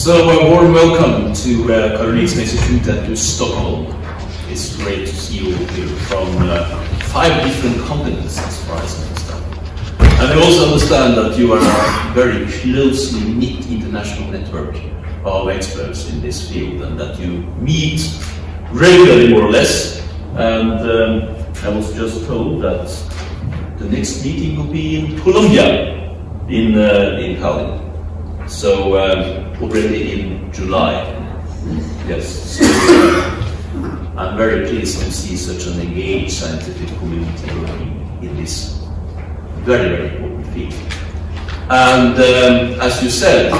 So a warm welcome to uh, Karolinska Institute and to Stockholm. It's great to see you here from uh, five different continents as far as I understand. And I also understand that you are a very closely knit international network of experts in this field and that you meet regularly more or less. And um, I was just told that the next meeting will be in Colombia in, uh, in Cali. So um, already in July. Yes. So, I'm very pleased to see such an engaged scientific community working in this very, very important field. And um, as you said,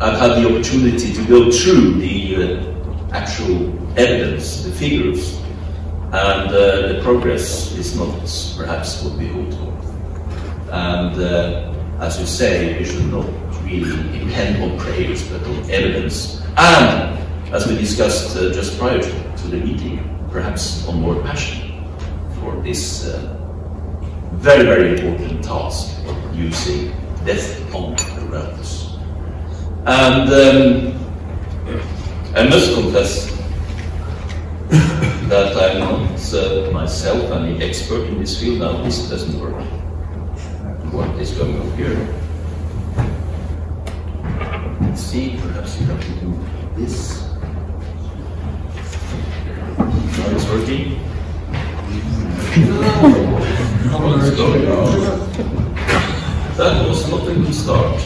I've had the opportunity to go through the uh, actual evidence, the figures, and uh, the progress is not perhaps what we hoped for. And uh, as you say, we should not really on prayers, but on evidence. And, as we discussed uh, just prior to, to, the meeting, perhaps on more passion for this uh, very, very important task of using death on the roads. And um, I must confess that I'm not uh, myself any expert in this field now. This doesn't work. What is going on here? Let's see, perhaps you have to do this. Now it's working. That was not a good start.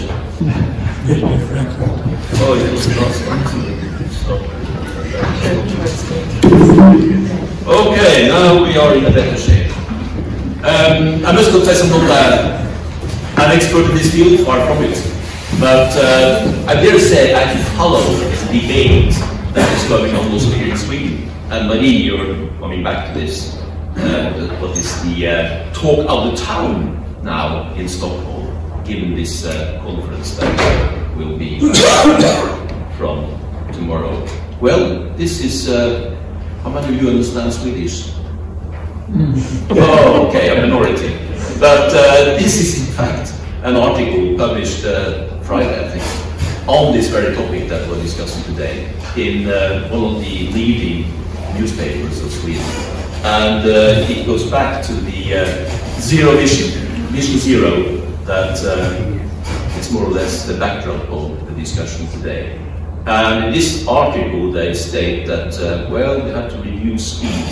Oh, it was not start. Okay, now we are in a better shape. Um, I must confess I'm not uh, an expert in this field, far from it. But uh, I dare say I follow the debate that is going on also here in Sweden. And Marie, you're coming back to this. Uh, what is the uh, talk of the town now in Stockholm, given this uh, conference that will be from tomorrow? Well, this is, uh, how many of you understand Swedish? oh, okay, a minority. But uh, this is in fact an article published uh, On this very topic that we're discussing today in uh, one of the leading newspapers of Sweden. And uh, it goes back to the uh, zero vision, vision zero, that uh, is more or less the backdrop of the discussion today. And in this article, they state that, uh, well, we have to reduce speed,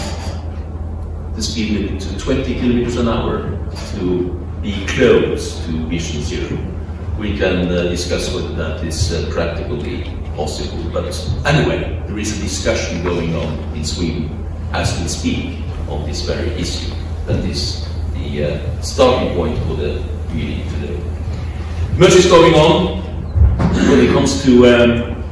the speed limit to 20 kilometers an hour to be close to vision zero. We can uh, discuss whether that is uh, practically possible. But anyway, there is a discussion going on in Sweden as we speak on this very issue. That is the uh, starting point for the meeting today. Much is going on when it comes to um,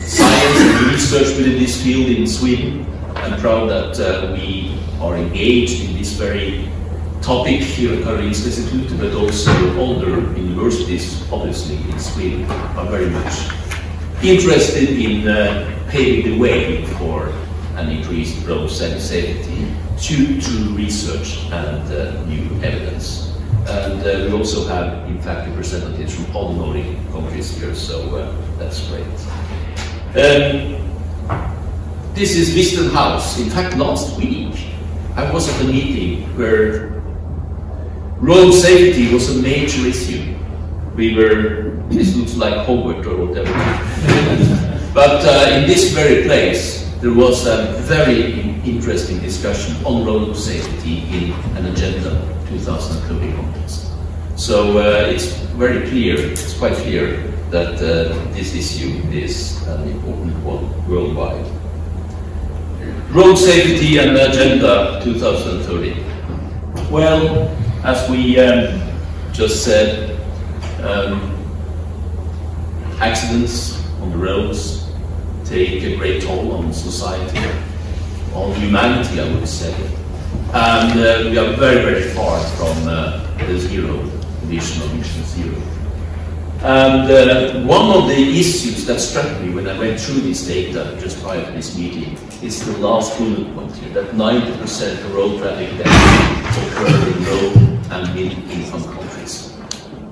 science and research within this field in Sweden. I'm proud that uh, we are engaged in this very topic here at Karolinska Institute, but also other universities, obviously in Sweden, are very much interested in uh, paving the way for an increased road safety due to research and uh, new evidence. And uh, we also have, in fact, representatives from all the Nordic countries here, so uh, that's great. Um, this is Visten House. In fact, last week I was at a meeting where road safety was a major issue. We were, this looks like Hogwarts or whatever. but uh, in this very place, there was a very interesting discussion on road safety in an Agenda 2030 context. So uh, it's very clear, it's quite clear that uh, this issue is an important one worldwide. Road safety and Agenda 2030. Well, as we um, just said, um, accidents on the roads take a great toll on society, on humanity, I would say. And uh, we are very, very far from uh, the zero vision of Vision Zero. And uh, one of the issues that struck me when I went through this data just prior to this meeting is the last bullet point here, that 90% of road traffic deaths occur in road and in, in some countries.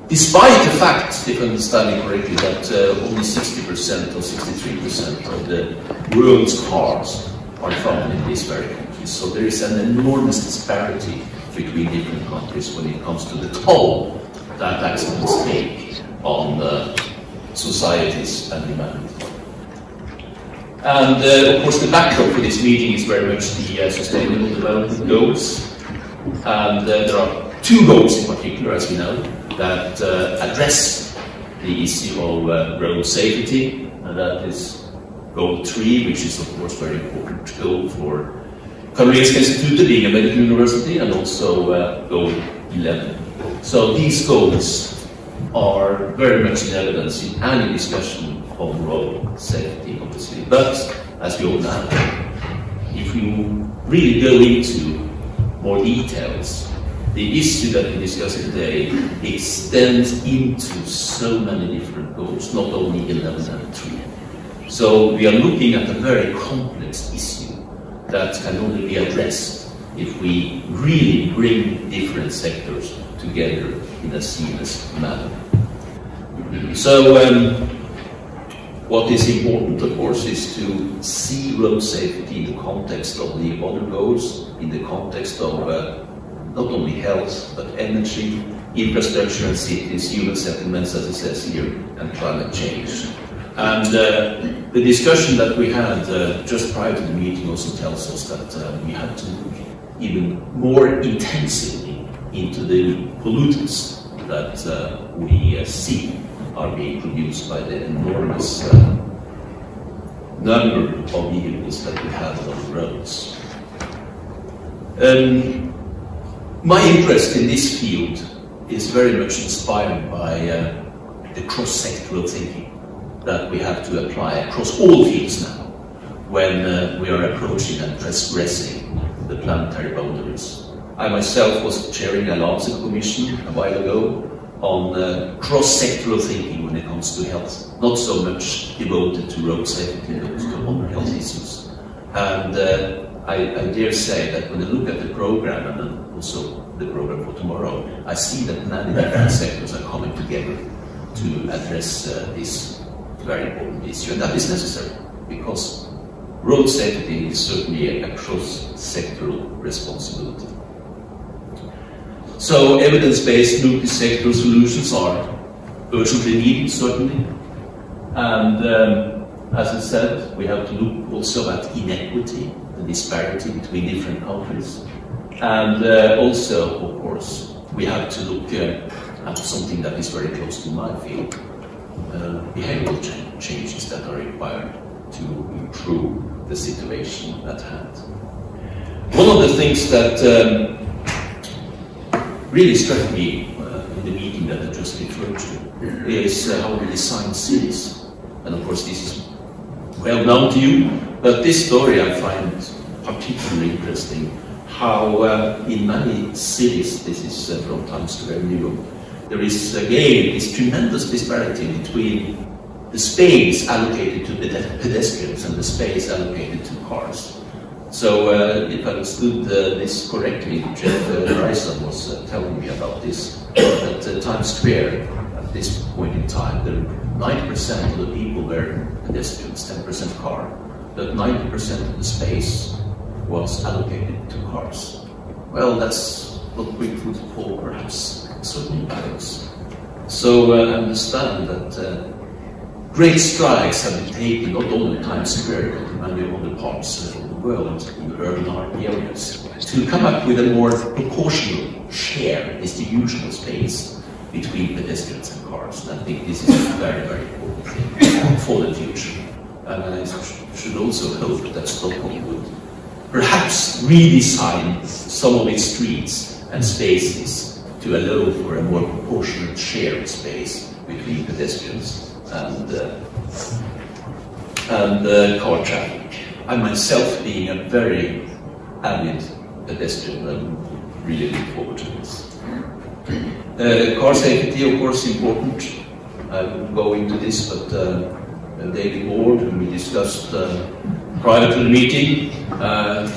despite the fact, if I understand it correctly, that uh, only 60% or 63% of the world's cars are found in these very countries. So there is an enormous disparity between different countries when it comes to the toll that accidents take on uh, societies and humanity. And uh, of course, the backdrop for this meeting is very much the uh, Sustainable Development Goals. And uh, there are two goals in particular, as we know, that uh, address the issue of uh, road safety, and that is goal three, which is of course very important goal for Karolinska Institute being a medical university, and also uh, goal 11. So these goals are very much in evidence in any discussion of road safety, obviously. But as we all know, if you really go into more details, the issue that we discuss today extends into so many different goals, not only 11 and 3. So we are looking at a very complex issue that can only be addressed if we really bring different sectors together in a seamless manner. So um, what is important, of course, is to see road safety in the context of the other goals, in the context of uh, not only health, but energy, infrastructure and cities, human settlements, as it says here, and climate change. And uh, the discussion that we had uh, just prior to the meeting also tells us that uh, we had to look even more intensively into the pollutants that uh, we uh, see are being produced by the enormous uh, number of vehicles that we have on the roads. Um, my interest in this field is very much inspired by uh, the cross-sectoral thinking that we have to apply across all fields now when uh, we are approaching and transgressing the planetary boundaries. I myself was chairing a Lancet commission a while ago on uh, cross-sectoral thinking when it comes to health, not so much devoted to road safety, but to other health issues. And uh, I, I, dare say that when I look at the program and also the program for tomorrow, I see that many different sectors are coming together to address uh, this very important issue. And that is necessary because road safety is certainly a cross-sectoral responsibility. So evidence-based multi-sectoral solutions are urgently needed, certainly. And um, as I said, we have to look also at inequity disparity between different countries. And uh, also, of course, we have to look uh, at something that is very close to my field, uh, behavioral ch changes that are required to improve the situation at hand. One of the things that um, really struck me uh, in the meeting that I just referred to is uh, how we design cities. And of course, this is well known to you, but this story I find particularly interesting how uh, in many cities, this is uh, from Times Square, New York, there is again this tremendous disparity between the space allocated to pedestrians and the space allocated to cars. So uh, if I understood uh, this correctly, Jeff uh, was uh, telling me about this, that uh, Times Square this point in time, that 90% of the people were pedestrians, 10% car, but 90% of the space was allocated to cars. Well, that's what we would call perhaps certain balance. So uh, I understand that uh, great strides have been taken not only in Times Square but in many other parts of the world, in urban areas, to come up with a more proportional share distribution of space between pedestrians and cars. And I think this is a very, very important thing for the future. And I should also hope that Stockholm would perhaps redesign some of its streets and spaces to allow for a more proportionate share of space between pedestrians and, uh, and uh, car traffic. I myself being a very avid pedestrian, I'm really looking forward to this. Car safety, of course, important. I won't go into this, but uh, David Ward, whom we discussed uh, prior to the meeting. Uh,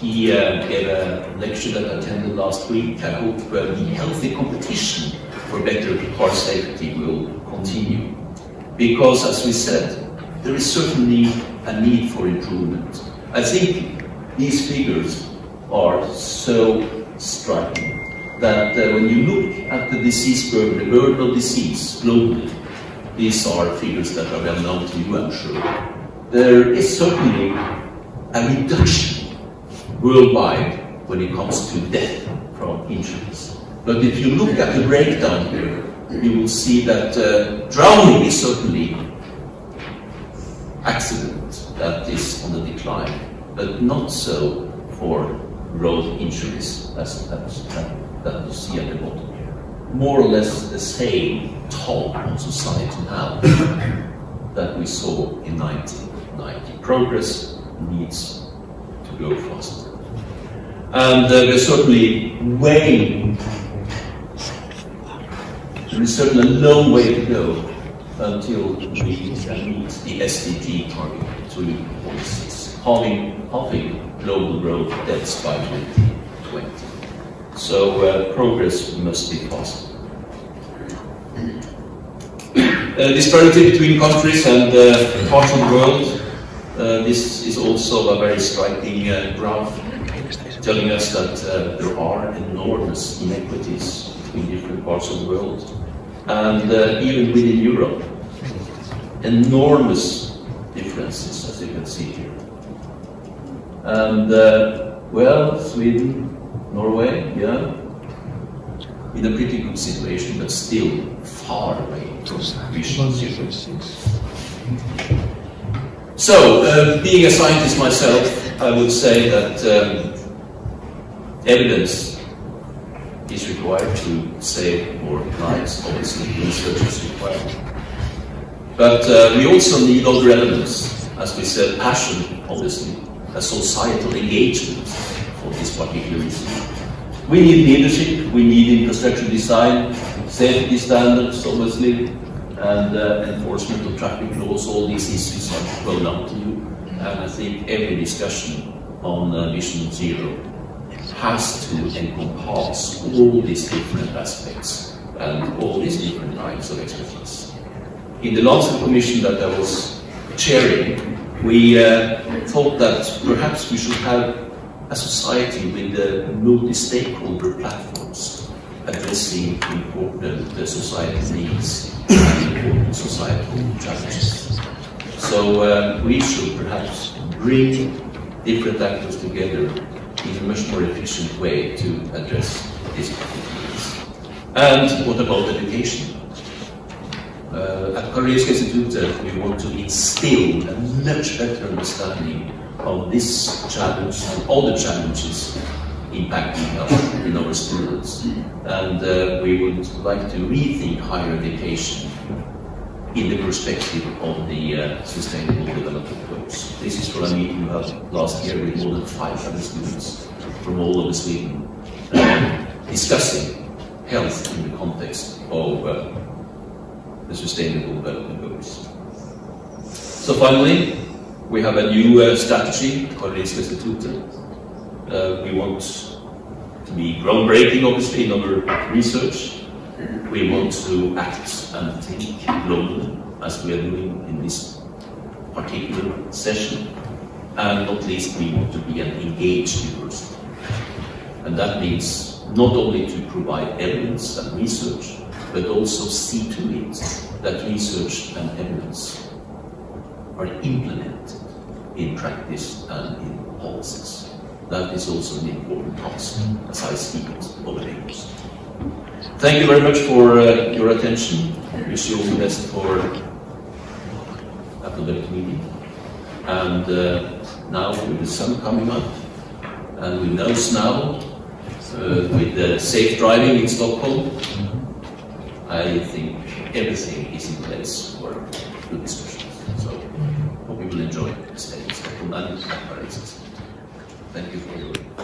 he uh, gave a lecture that I attended last week. I hope uh, the healthy competition for better car safety will continue. Because, as we said, there is certainly a need for improvement. I think these figures are so striking that uh, when you look at the disease burden, the burden of disease globally, these are figures that are well known to you, I'm sure. There is certainly a reduction worldwide when it comes to death from injuries. But if you look at the breakdown here, you will see that uh, drowning is certainly accident that is on the decline, but not so for road injuries as, as that, that you see at the bottom here. More or less the same toll on society now that we saw in 1990. Progress needs to go faster. And uh, there's certainly way, there is certainly a long way to go until we can meet the SDG target 3.6, halving, halving global growth deaths by 2020. So uh, progress must be possible. Uh, disparity between countries and uh, parts of the world. Uh, this is also a very striking uh, graph telling us that uh, there are enormous inequities between different parts of the world. And even within Europe, enormous differences, as you can see here. And, well, Sweden, Norway, yeah, in a pretty good situation, but still far away from vision zero. So, uh, being a scientist myself, I would say that um, evidence is required to save more lives. Obviously, research is required. But uh, we also need other elements, as we said, passion, obviously, a societal engagement this particular reason. We need leadership, we need infrastructure design, safety standards, obviously, and uh, enforcement of traffic laws. All these issues are well known to you, and I think every discussion on uh, Vision Zero has to encompass all these different aspects and all these different lines of expertise. In the last Commission that I was chairing, we uh, thought that perhaps we should have a society with uh, multi-stakeholder platforms addressing important uh, societal needs and important societal challenges. So uh, we should perhaps bring different actors together in a much more efficient way to address these needs. And what about education? Uh, at Karolinska Institute, we want to instill a much better understanding of this challenge and all the challenges impacting us in our students. And uh, we would like to rethink higher education in the perspective of the uh, Sustainable Development Goals. This is for a meeting we had last year with more than 500 students from all over Sweden uh, discussing health in the context of uh, the Sustainable Development Goals. So finally, we have a new uh, strategy, Karolinska Institutet. Uh, we want to be groundbreaking, obviously, in our research. We want to act and think globally, as we are doing in this particular session. And not least, we want to be an engaged university. And that means not only to provide evidence and research, but also see to it that research and evidence are implemented in practice and in policies. That is also an important task as I it over the years. Thank you very much for uh, your attention. Wish you all the best for the academic meeting. And uh, now with the sun coming up, and with no snow, uh, with the safe driving in Stockholm, I think everything is in place for good discussions. So hope you will enjoy staying Thank you for your